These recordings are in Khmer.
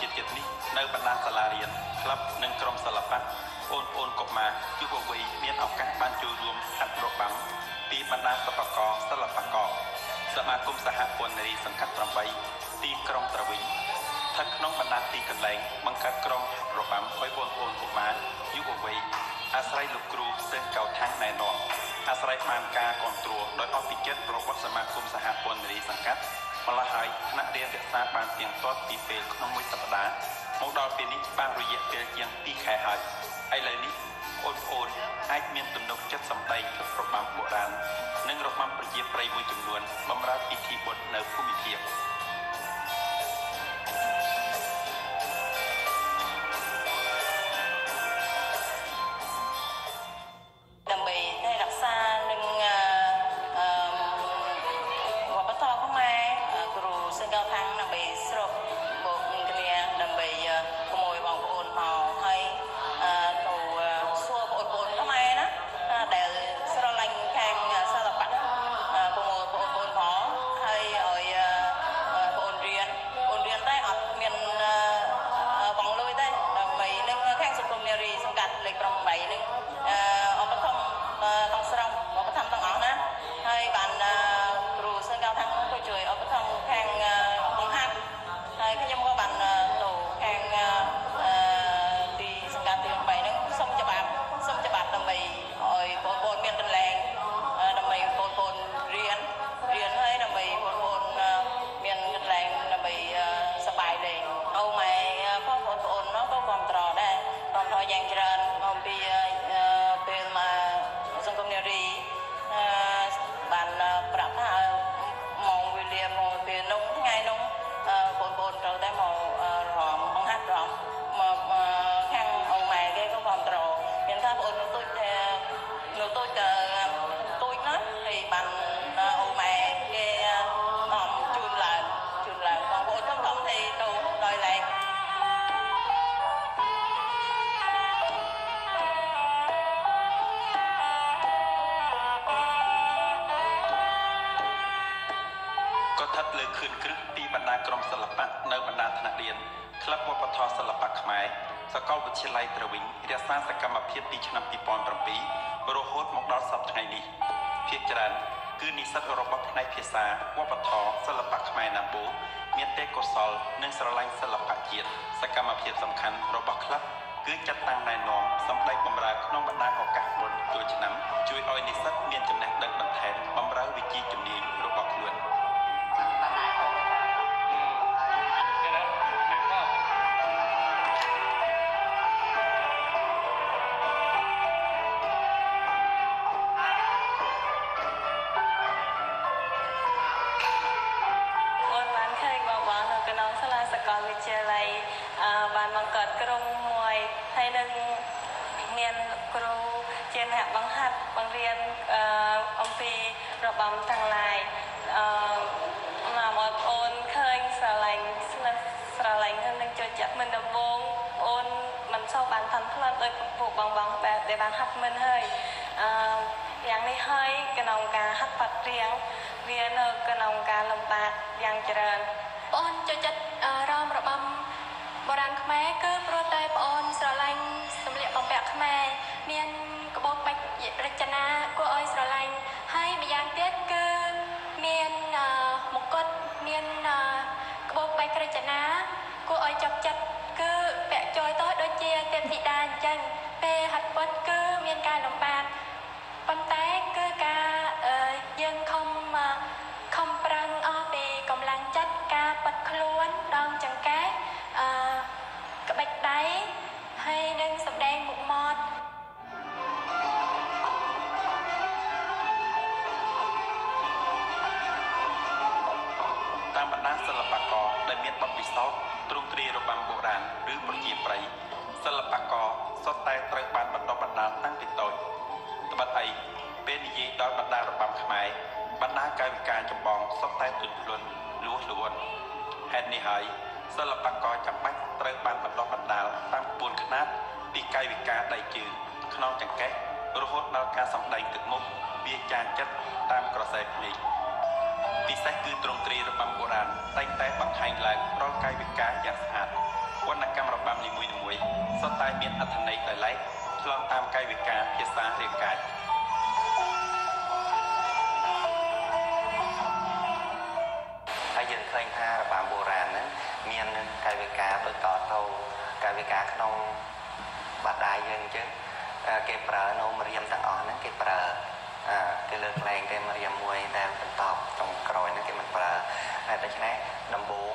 ឆ្នាំជាតិជាតិនេះនៅបណ្ដាសាលារៀនក្លឹបនិងក្រុមសិល្បៈបងប្អូនកុមារយុវវ័យមានឱកាសបានចូលរួមហាត់របាំពីបណ្ដាសិប្បករសិល្បករសមាគមសហព័ន្ធនារីសង្កាត់8ទីក្រុងត្រវិញស្ថិតក្នុងបណ្ដាទីកន្លែងបង្កើតក្រុមរបាំឲ្យបងប្អូនកុមារយុវវ័យអាស្រ័យលោកគ្រូសេងកៅថាំងណែនាំអាស្រ័យបានការគ្រប់គ្រងដោយអស់ពីចិត្តរបស់សមាគមសហព័ន្ធនារីសង្កាត់ ម្ល៉េះហើយថ្នាក់រៀនរក្សាបានទៀងទាត់ពីពេលក្នុងមួយសប្តាហ៍មកដល់ពេលនេះបានរយៈពេលជាង2ខែហើយឥឡូវនេះបងប្អូនអាចមានទំនុកចិត្តសម្ដែងរបាំបុរាណនិងរបាំប្រជាប្រិយមួយចំនួនបម្រើពិធីបុណ្យនៅភូមិភាគ ខឿនគ្រឹះពីបណ្ដាក្រុមសិល្បៈនៅបណ្ដាថ្នាក់រៀនក្លឹបវប្បធម៌សិល្បៈខ្មែរសាកលវិទ្យាល័យត្រវិញរក្សាសកម្មភាពពីឆ្នាំ2007រហូតមកដល់សប្តាហ៍ថ្ងៃនេះភាគច្រើនគឺនិស្សិតរបស់ផ្នែកភាសាវប្បធម៌សិល្បៈខ្មែរណាបូមានទេពកោសល្យនិងស្រឡាញ់សិល្បៈជាតិសកម្មភាពសំខាន់របស់ក្លឹបគឺចាត់តាំងណែនាំសម្ដែងបម្រើក្នុងបណ្ដាឱកាសបុណ្យចូលឆ្នាំ ជួយឲ្យនិស្សិតមានចំណេះដឹងបន្ថែមបម្រើវិជ្ជាជំនាញរបស់ខ្លួន គួរឲ្យចាប់ចិត្តគឺពាក់ចូលទៅដូចជាទេពធីតាអញ្ចឹងពេលហាត់ពុតគឺមានការលំបាកប៉ុន្តែគឺការអឺយើងខំអឺខំ រាយរបាំបុរាណឬប្រជាប្រិយសិល្បករសុទ្ធតែត្រូវបានបណ្ដុះបណ្ដាលតាំងពីតូចត្បិតអីពេលនិយាយដល់បណ្ដារបាំខ្មែរបណ្ដាកាយវិការចម្បងសុទ្ធតែទន់ភ្លន់លួសលួនហេតុនេះហើយសិល្បករចាំបាច់ត្រូវបានបណ្ដុះបណ្ដាលតាមពួនខ្នាតពីកាយវិការដៃជើងខ្នងចង្កេះរហូតដល់ការសម្ដែងទឹកមុខវាចាចិត្តតាមក្រសែភ្នែកពិសេសគឺទ្រង់ទ្រាយរបាំបុរាណតែងតែបង្ហាញឡើងរាល់កាយវិការយ៉ាងស្អាត វណ្ណកម្មរបាំនីមួយៗសុទ្ធតែមានអត្ថន័យដោយឡែកឆ្លងតាមកាយវិការភាសារាងកាយហើយយើងឃើញថារបាំបុរាណហ្នឹងមានកាយវិការដូចតទៅកាយវិការក្នុងបាតាយយើងអញ្ចឹងគេប្រើនោមរៀមទាំងអស់ហ្នឹងគេប្រើអឺគេលើកលែងតែមរៀមមួយដែលបន្តចុងក្រោយហ្នឹងគេមិនប្រើហើយដូច្នេះដំបូង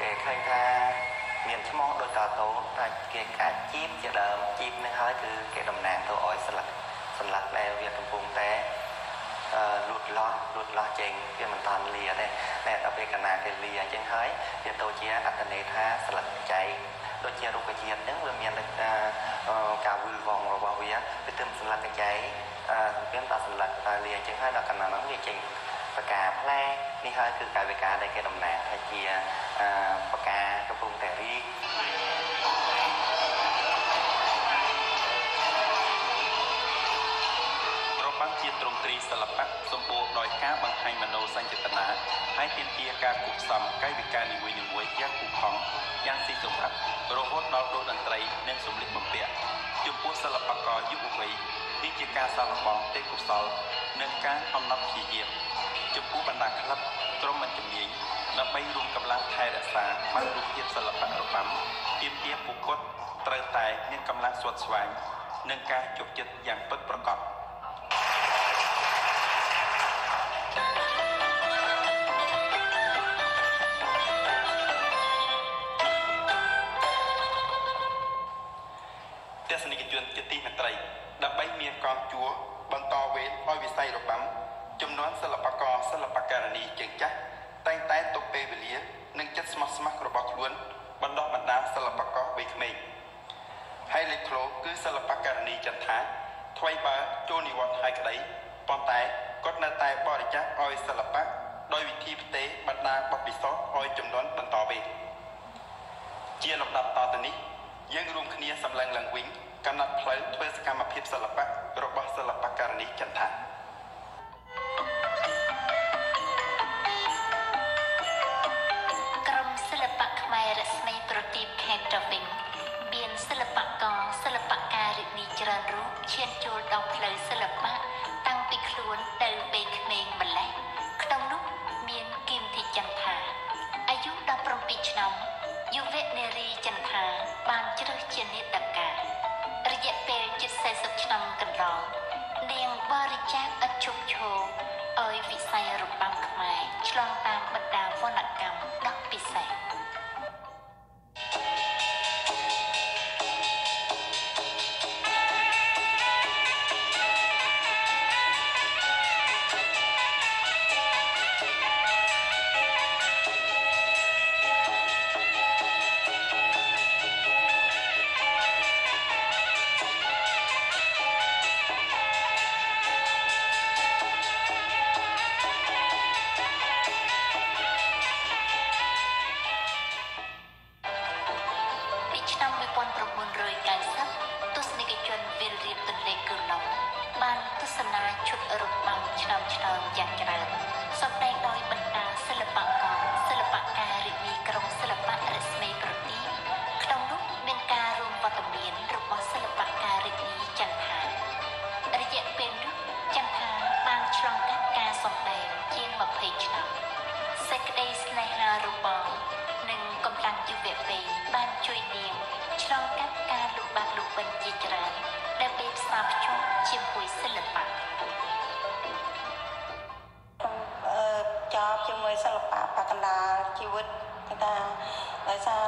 គេឃើញថា មានឈ្មោះដូចតទៅតែគេកាច់ជីបជាដើមជីបហ្នឹងហើយគឺគេតំណាងទៅឲ្យស្លឹកស្លឹកដែលវាកំពុងតែអឺលូតលាស់លូតលាស់ចេញវាមិនតាន់លាទេតែដល់ពេលកណាគេលាអញ្ចឹងហើយវាទៅជាអត្តន័យថាស្លឹកចៃដូចជារុក្ខជាតិហ្នឹងវាមានការវិលវងរបស់វាវាទៅសន្លឹកកញ្ចៃអឺសំពានដល់សន្លឹកតែលាអញ្ចឹងហើយដល់កណ្ណាហ្នឹងវាចេញ បកាផ្លែនេះហើយគឺកាយវិការដែលគេតំណាងថាជាអឺបកាកំពុងតែរីករបាំជាទ្រង់ទ្រីសិល្បៈសម្បូរដោយការបង្ហាញមនោសញ្ចេតនាហើយទាមទារការគូផ្សំកាយវិការនីមួយៗយ៉ាងគូខំយ៉ាងស៊ីសម្រាប់រហូតដល់ដូរតន្ត្រីនិងសម្លៀកបំពាក់ចំពោះសិល្បករយុវវ័យនេះជាការសាកល្បងទេពកោសលនិងការអំណត់ព្យាយាម ចំពោះបណ្ដាក្លឹបក្រុមមិនជំនាញដើម្បីរួមកម្លាំងថែរក្សាបានរូបភាពសិល្បៈរបាំទាមទារបុគ្គលត្រូវតែមានកម្លាំងស្វាត់ស្វែងនិងការជោគចិត្តយ៉ាងពិតប្រាកដ ចំនួនសិល្បករសិល្បករនីជើងចាស់តែងតែទុកពេលវេលា និងចិត្តស្មោះស្ម័គ្ររបស់ខ្លួនបណ្ដោះបណ្ដាលសិល្បករវ័យក្មេងហើយលេខក្លោគឺសិល្បករនីចន្ទថាថ្មីបើចូលនិវត្តន៍ហើយក្តីប៉ុន្តែគាត់នៅតែបរិច្ចាគឲ្យសិល្បៈដោយវិធីផ្ទេរបណ្ដាបទពិសោធន៍ឲ្យចំនួនបន្តវេនជាលំដាប់តទៅនេះយើងរួមគ្នាសម្លឹងឡើងវិញកំណត់ផ្លូវធ្វើសកម្មភាពសិល្បៈរបស់សិល្បករនីចន្ទថា គឺថាដោយសារ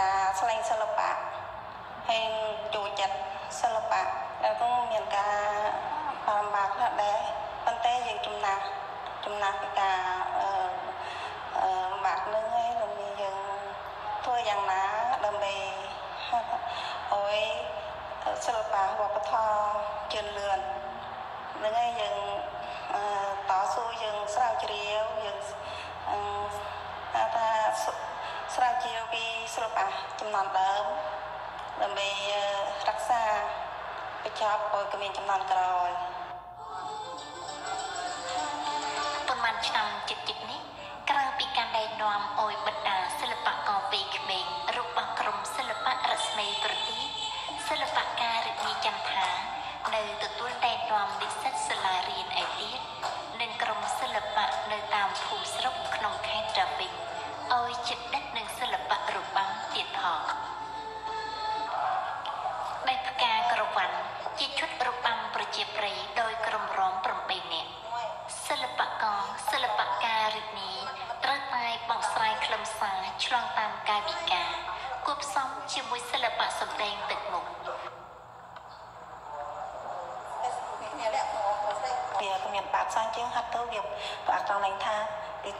ការស្លេងសិល្បៈហើយចូលចិត្តសិល្បៈដែលក៏មានការបំបាក់ខ្លះដែរប៉ុន្តែយើងចំណាស់ចំណាស់ពីការអឺបាក់នឹងហើយរំលីយើងធ្វើយ៉ាងណាដើម្បីអុយសិល្បៈវប្បធម៌ជឿនលឿនហ្នឹងហើយយើងតស៊ូយើងស្រាវជ្រាវយើង អឺថាថាស្រាវជ្រាវពីស្រុកអាចំនួនដើមដើម្បីអឺរក្សាបញ្ចប់ឲ្យគ្មានចំនួនក្រោយប៉ុន្មានឆ្នាំជិតជិតនេះក្រៅពីការណែនាំអោយបណ្ដាសិល្បករវ័យក្មេងរបស់ក្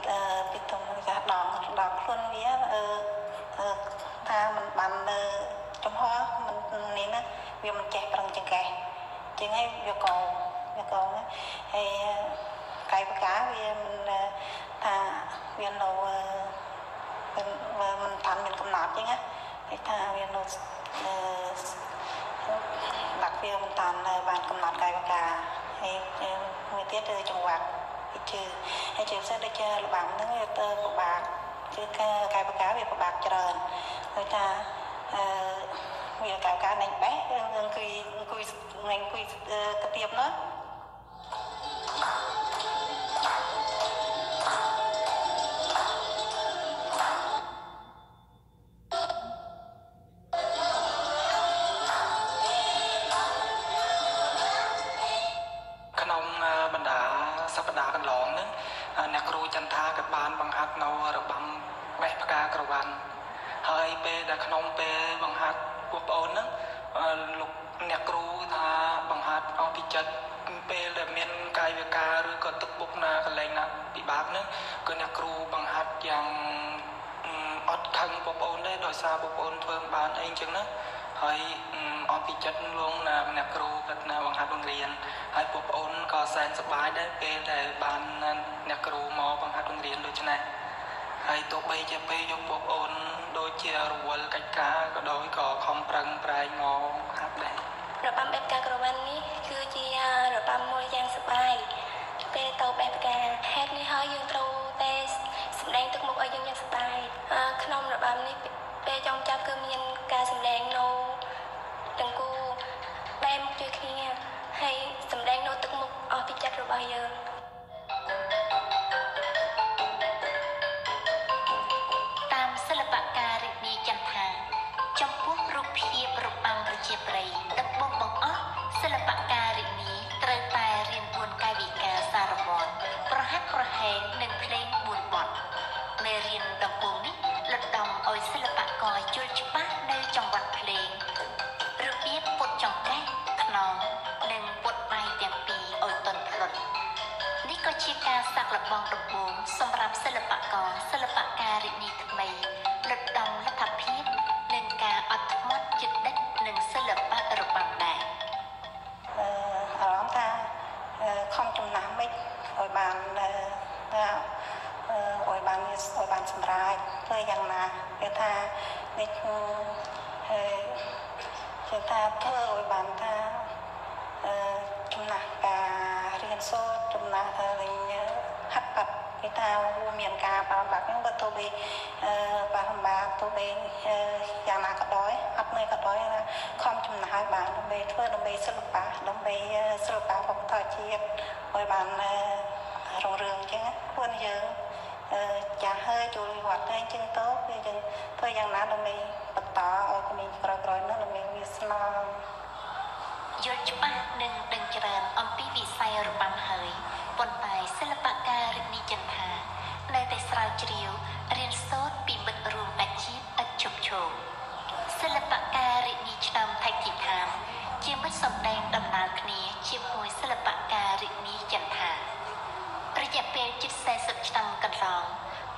ពីអឺពីតុងគេដងដងខ្លួនវាអឺអឺថាมันបាននៅចំហมันនេះណាវាមិនចេះប្រឹងចង្កេះជាងហើយវាកោវាកោណាហើយកាយវិការវាមិនថាវានៅវាមិនតាន់មានកំណត់ចឹងណាហើយថាវានៅអឺដាក់វាមិនតាន់បានកំណត់កាយវិការ ហើយមួយទៀតគឺចង្វាក់វិ ជើហើយជាពិសេសដូចជារបាំហ្នឹងវាទៅពិបាកគឺការកាយប្រការវាពិបាកច្រើនដូចថាអឺវាកាយប្រការណែងបេះអង្គុយអង្គុយណែងអង្គុយកាទៀបនោះ ហើយពេលដែលក្នុងពេលបង្ហាត់ពួកប្អូនហ្នឹងលោកអ្នកគ្រូថាបង្ហាត់អស់ពីចិត្តពេលដែលមានកាយវិការឬក៏ទឹកពុកណាកន្លែងណាពិបាកហ្នឹងគឺអ្នកគ្រូបង្ហាត់យ៉ាងអត់ខឹងបងប្អូនដែរដោយសារបងប្អូនធ្វើមិនបានអីអញ្ចឹងណាហើយអត់ពីចិត្តលងណាអ្នកគ្រូគាត់ណាបង្ហាត់បង្រៀនហើយបងប្អូនក៏សែនសប្បាយដែរពេលដែលបានអ្នកគ្រូមកបង្ហាត់បង្រៀនដូច្នេះ ហើយទោះបីជាពេលយកបងប្អូនដូចជារវល់កិច្ចការក៏ដោយក៏ខំប្រឹងប្រែងមកហាត់ដែររបាំបែបផ្កាក្រវ៉ាន់នេះគឺជារបាំមួយយ៉ាងសប្បាយពេលទៅបែបផ្កាហេតុនេះហើយយើងត្រូវតែសម្ដែងទឹកមុខឲ្យយើងយ៉ាងសប្បាយអឺក្នុងរបាំនេះពេលចុងចាប់គឺមានការសម្ដែងនៅទាំងគូបែបមុខជួយគ្នាហើយសម្ដែងនៅទឹកមុខអស់ពីចិត្តរបស់យើង លបងដំបូងសម្រាប់សិល្បករសិល្បការិនីថ្មីលទ្ធដំលទ្ធភាពនិងការអត់ធ្មត់ចិត្តដិតនិងសិល្បៈរបាំដែរអឺអារម្មណ៍ថាអឺខំចំណាស់មិនឲ្យបានអឺថាអឺឲ្យបានឲ្យបានសម្រាប់ធ្វើយ៉ាងណាគេថានេះគឺអឺគេថាធ្វើឲ្យបានថាអឺចំណាស់ការរៀនសូត្រចំណាស់ទៅវិញហាត់បាត់ គេថាវាមានការបានបាក់ហ្នឹងបើទោះបីអឺបានបាក់ទោះបីអឺយ៉ាងណាក៏ដោយអត់នៅក៏ដោយថាខំចំណាស់ឲ្យបានដើម្បីធ្វើដើម្បីសិល្បៈដើម្បីសិល្បៈវប្បធម៌ជាតិឲ្យបានរុងរឿងអញ្ចឹងខ្លួនយើងអឺចាស់ហើយចូលវត្តហើយអញ្ចឹងទៅគឺយើងធ្វើយ៉ាងណាដើម្បីបន្តឲ្យក្មេងក្រោយៗនោះដើម្បីវាស្នងយល់ច្បាស់និងដឹងច្រើនអំពីវិស័យរបាំហើយ ប៉ុន្តែសិល្បការិនីចន្ទថានៅតែស្រាវជ្រាវរៀនសូត្រពីមិត្តរួមអាជីពឥតឈប់ឈរសិល្បការិនីឆ្នាំថៃទីថាមជាមិត្តសម្ដែងដំណើរគ្នាជាមួយសិល្បការិនីចន្ទថារយៈពេលជិត40ឆ្នាំកន្លង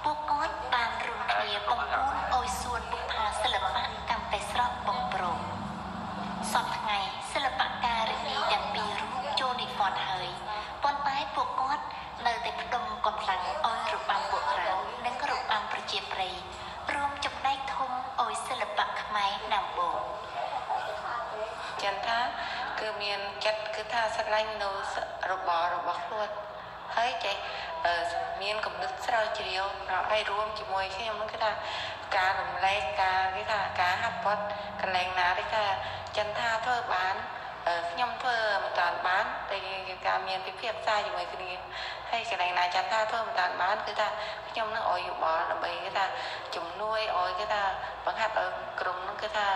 ពួកគាត់បានរួមគ្នាបង្រួនអោយសួនបុប្ផាសិល្បៈកាន់តែស្រស់បំព្រងសពថ្ងៃ កម្លាំងឲ្យរបាំបុរាណនិងរបាំប្រជាប្រិយរួមចំណែកធំឲ្យសិល្បៈខ្មែរណាំបូរចឹងថាគឺមានចិត្តគឺថាស្រឡាញ់នៅរបររបស់ខ្លួនហើយចេះអឺមានគំនិតស្រាវជ្រាវហើយរួមជាមួយខ្ញុំហ្នឹងគឺថាការរំលែកការគេថាការហាត់បត់កន្លែងណាគេថាចឹងថាធ្វើបានអឺ ខ្ញុំធ្វើមិនតាន់បានតែគេការមានពិភាក្សាជាមួយគ្នាហើយកន្លែងណាចាំថាធ្វើមិនតាន់បានគឺថាខ្ញុំនឹងអោយយោបល់ដើម្បីគេថាជំនួយអោយគេថាបង្ហាត់ឲ្យក្រុមនឹងគេថា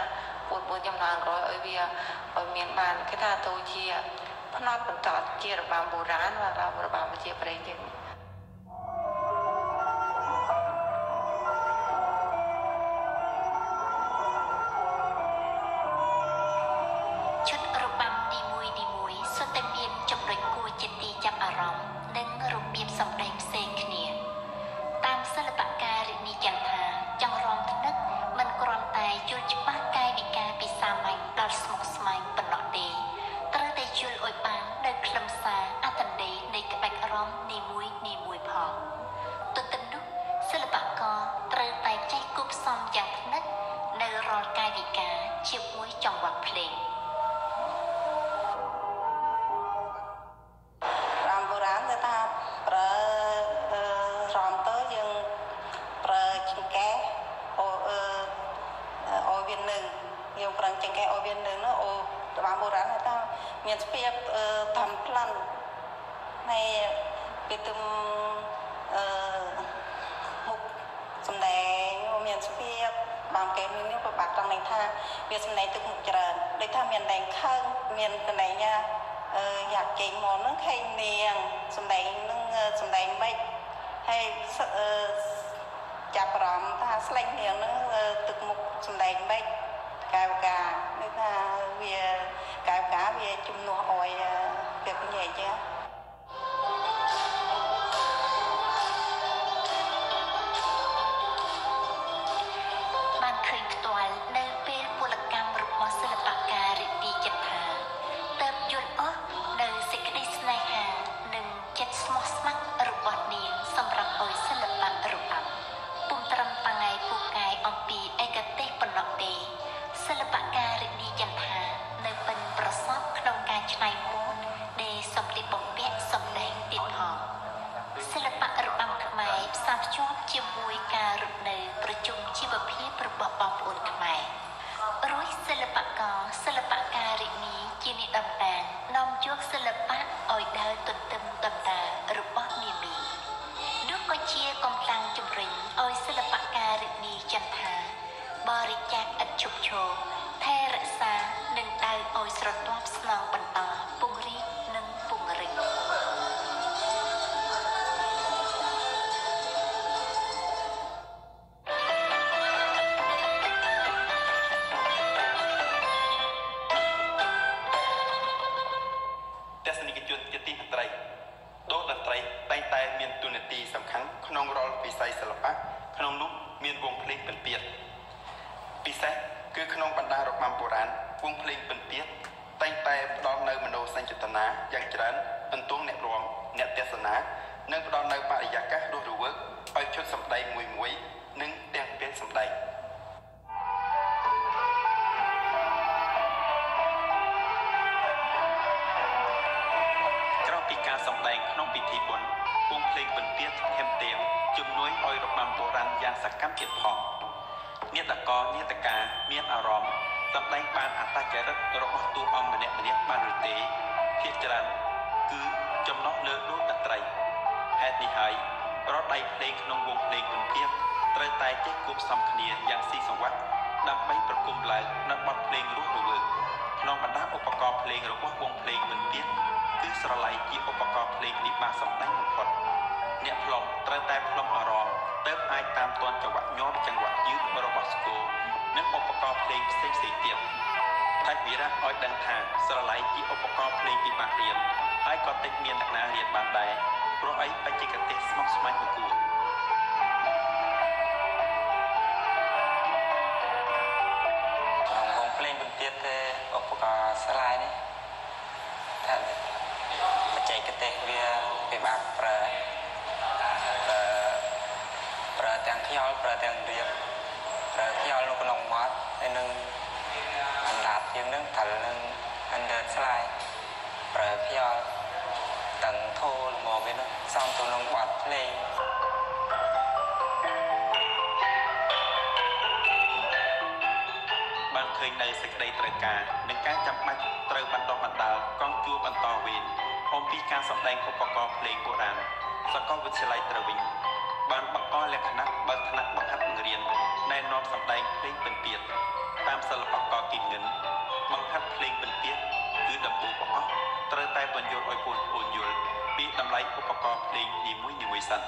ពួនពួនចំណានក្រោយឲ្យវាឲ្យមានបានគេថាទៅជាផ្នត់បន្តជារបាំបុរាណ và របាំប្រជាប្រិយទៀត យើងប្រើចង្កេះអូវានឹងនោះអូរាមបុរាណគេថាមានស្ពាបអឺតាមផ្លាន់នៃពីទុំអឺមុខសំដែងមានស្ពាបបានគេមាននេះពិបាកត្រង់នេះថាវាសំដែងទឹកមុខច្រើនដូចថាមានដែងខើងមានកន្លែងណាអឺយ៉ាចេញមកហ្នឹងខេងនាងសំដែងហ្នឹងអឺសំដែងមិនហើយសអឺចាប់អារម្មណ៍ថាស្លេងនាងហ្នឹងអឺទឹកមុខសំដែងមិន កាយវិការនេះថាវាកាយវិការវាជំនួសអោយអឺពេលពញាអញ្ចឹងបានឃើញផ្ទាល់នៅពេលពល ពិធីបុណ្យវង់ភ្លេងពិណពាទ្យថែមទាំងជំនួយឲ្យរបាំបុរាណយ៉ាងសកម្មទៀតផងនាដកនាដកាមានអារម្មណ៍សម្ដែងបានអត្តចរិតរបស់តួអង្គម្នាក់ម្នាក់បានឬទេភាគច្រើនគឺចំណុះលើដួងតន្ត្រីហេតុនេះហើយរដៃភ្លេងក្នុងវង់ភ្លេងពិណពាទ្យត្រូវតែចេះគួបផ្សំគ្នាយ៉ាងស៊ីសង្វាក់ដើម្បីប្រគំឡើងនៅបទភ្លេងរស់រវើកក្នុងបណ្ដាឧបករណ៍ភ្លេងរបស់វង់ភ្លេងពិណពាទ្យ គឺស្រឡៃជាឧបករណ៍ភ្លេងពិបាកសម្ដែងបំផុតអ្នកផ្លុំត្រូវតែផ្លុំអារម្មណ៍ទើបអាចតាមទាន់ចង្វាក់ញាប់ចង្វាក់យឺតរបស់ស្គរនិងឧបករណ៍ភ្លេងផ្សេងៗទៀតថៃវីរៈឲ្យដឹងថាស្រឡៃជាឧបករណ៍ភ្លេងពិបាករៀនហើយក៏តិចមានអ្នកណារៀនបានដែរព្រោះអីបច្ចេកទេសស្មុគស្មាញមួយគួ ទាំងរៀបប្រើខ្យល់នៅក្នុងមាត់ហើយនឹងអណ្ដាតជាងនឹងត្រូវនឹងអណ្ដើតស្លាយប្រើខ្យល់តឹងធូរល្មមវានោះសំទៅនឹងបាត់ភ្លេងបានឃើញឃើញនៅសេចក្តីត្រូវការនិងការចាំបាច់ត្រូវបន្តបណ្ដាលកងជួរបន្តវេនអំពីការសម្ដែងឧបករណ៍ភ្លេងបុរាណសាកលវិទ្យាល័យត្រវិញ បានបង្កលក្ខណៈបើកថ្នាក់បង្ហាត់បង្រៀនណែនាំសម្ដែងភ្លេងពិណពាទ្យតាមសិល្បករគីងិនបង្ហាត់ភ្លេងពិណពាទ្យគឺដំបូងបង្អស់ត្រូវតែបញ្យល់ឲ្យពលពលយល់ពីតម្លៃឧបករណ៍ភ្លេងនីមួយៗសិន។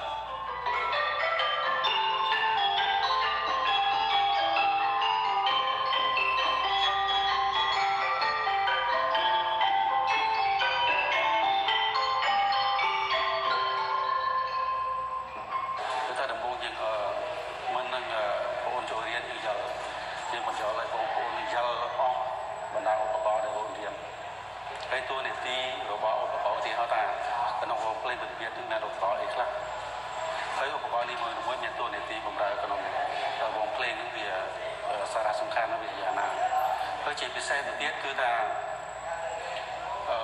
នីមួយមួយមានតួនាទីបម្រើក្នុងវងភ្លេងនឹងវាសារៈសំខាន់នៅវិញ្ញាណាហើយជាពិសេសទៅទៀតគឺថា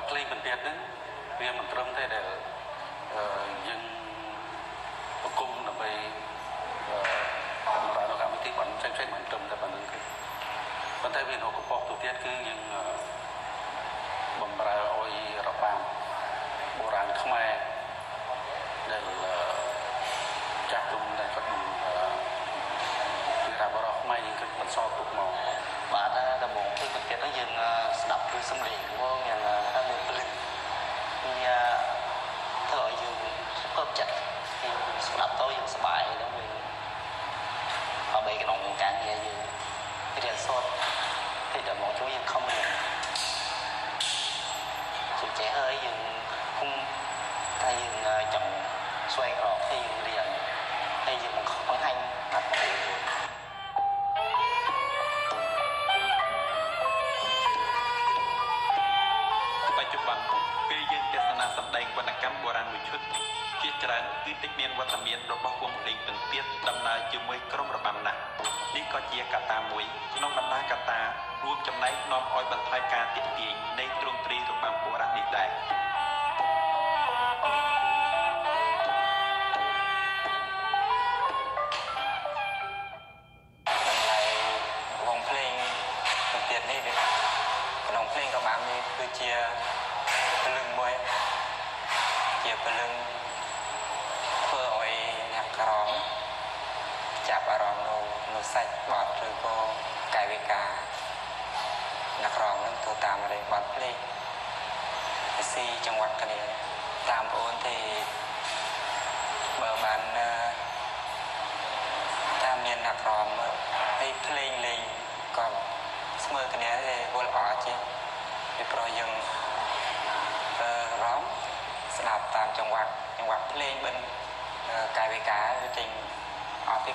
ភ្លេងពិនពាទ្យនឹងវាមិនត្រឹមទេដែលយើងប្រគំដើម្បីបម្រើនៅកម្មវិធីបានផ្សេងផ្សេងមិនត្រឹមតែប៉ុណ្្នឹងទេប៉ុន្តែវានៅកំប៉ុកទៅទៀតគឺយើងបំរើឲ្យរបាំបុរាណខ្មែរ សោទុកមកបាទដំបូងគឺប្រទេសយើងស្ដាប់គឺសំឡេងរបស់មានថាមានព្រឹងវាធ្វើឲ្យយើងគប់ចិត្តយើងស្ដាប់ទៅយើងសប្បាយនឹងវិញអ្វីក្នុងការងារយើងរៀនសូត្រពីដំបូងជួយយើងខំរៀនជួយចេះហើយយើងគុំតែយើងចង់ស្វែងរកទីរៀនហើយយើងបង្ហាញអត្តពលិក វណ្ណកម្មបុរាណមួយឈុតជាច្រើនគឺតិចមានវត្តមានរបស់វងភ្លេងទាំងទៀតដំណើរជាមួយក្រុមរបាំណាស់នេះក៏ជាកត្តាមួយក្នុងបណ្ដាកត្តារួមចំណែកនាំឲ្យបន្ថយការទាក់ទាញនៃទ្រង់ទ្រីរបាំបុរាណនេះដែរ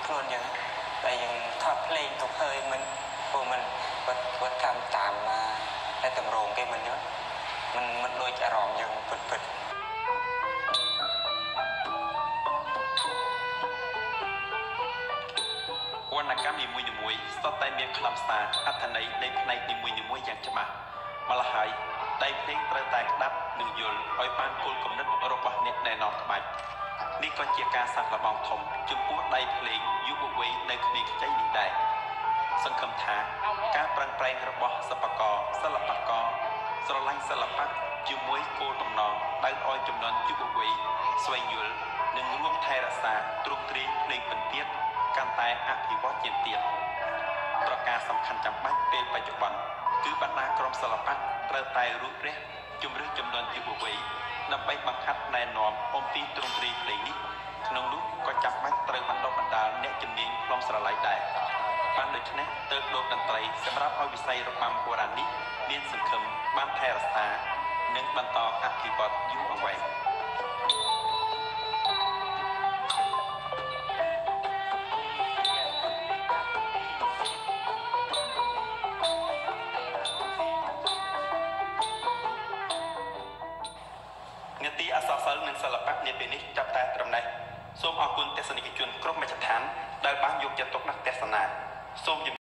ខ្លួនយើងតែយើងថតភ្លេងទុកហើយមិនព្រោះមិនគាត់គាត់កម្មតាមតែតម្រងគេមិនយល់មិនមិនដូចអារម្មណ៍យើងពិតពិតវណ្ណកម្មនីមួយៗសុទ្ធតែមានខ្លឹមសារអត្ថន័យនៃផ្នែកនីមួយៗយ៉ាងច្បាស់ម្ល៉េះហើយតែភ្លេងត្រូវតែក្តាប់និងយល់ឲ្យបានគោលគំនិតរបស់អ្នកណែនាំក្បាច់ នេះក៏ជាការសាក់លបងធំចំពោះដៃភ្លេងយុវវ័យនៅក្មេងខ្ចីនេះដែរសង្ឃឹមថាការប្រឹងប្រែងរបស់សិប្បករសិល្បករស្រឡាញ់សិល្បៈជាមួយគោលបំណងដើម្បីឲ្យចំនួនយុវវ័យស្វែងយល់និងរួមថែរក្សាទ្រង់ទ្រាយភ្លេងពិណទៀតកាន់តែអភិវឌ្ឍជាទៀតប្រការសំខាន់ចាំបាច់ពេលបច្ចុប្បន្នគឺបណ្ដាក្រុមសិល្បៈត្រូវតែរូបរាងជំរឿនចំនួនយុវវ័យ ដើម្បីបង្ខាត់ណែនាំអំពីទ្រង់ទ្រីភ្លេងនេះក្នុងនោះក៏ចាប់បាច់ត្រូវបណ្ដុះបណ្ដាលអ្នកជំនាញផ្លុំស្រឡៃដែរបានដូច្នេះទើបលោកតន្ត្រីសម្រាប់ឲ្យវិស័យរបាំបុរាណនេះមានសង្ឃឹមបានថែរក្សានិងបន្តអភិវឌ្ឍយូរអង្វែង